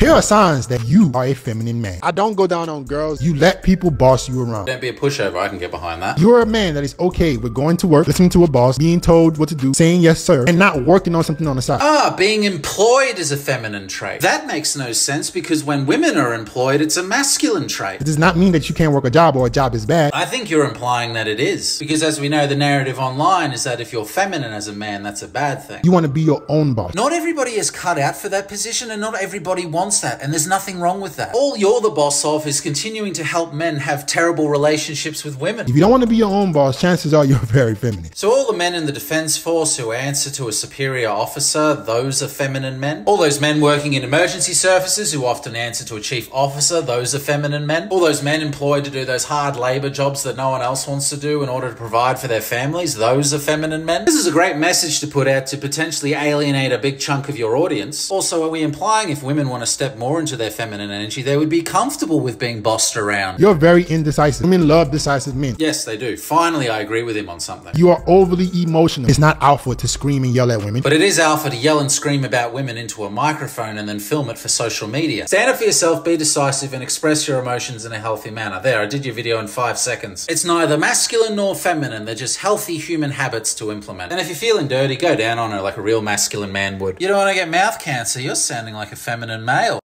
Here are signs that you are a feminine man. I don't go down on girls. You let people boss you around. Don't be a pushover. I can get behind that. You're a man that is okay with going to work, listening to a boss, being told what to do, saying yes sir, and not working on something on the side. Ah, being employed is a feminine trait. That makes no sense because when women are employed, it's a masculine trait. It does not mean that you can't work a job or a job is bad. I think you're implying that it is. Because as we know, the narrative online is that if you're feminine as a man, that's a bad thing. You want to be your own boss. Not everybody is cut out for that position and not everybody wants that. And there's nothing wrong with that. All you're the boss of is continuing to help men have terrible relationships with women. If you don't want to be your own boss, chances are you're very feminine. So all the men in the defense force who answer to a superior officer, those are feminine men. All those men working in emergency services who often answer to a chief officer, those are feminine men. All those men employed to do those hard labor jobs that no one else wants to do in order to provide for their families, those are feminine men. This is a great message to put out to potentially alienate a big chunk of your audience. Also, are we implying if women want to step more into their feminine energy, they would be comfortable with being bossed around? You're very indecisive. Women love decisive men. Yes, they do. Finally, I agree with him on something. You are overly emotional. It's not alpha to scream and yell at women. But it is alpha to yell and scream about women into a microphone and then film it for social media. Stand up for yourself, be decisive, and express your emotions in a healthy manner. There, I did your video in five seconds. It's neither masculine nor feminine, they're just healthy human habits to implement. And if you're feeling dirty, go down on her like a real masculine man would. You don't want to get mouth cancer, you're sounding like a feminine male.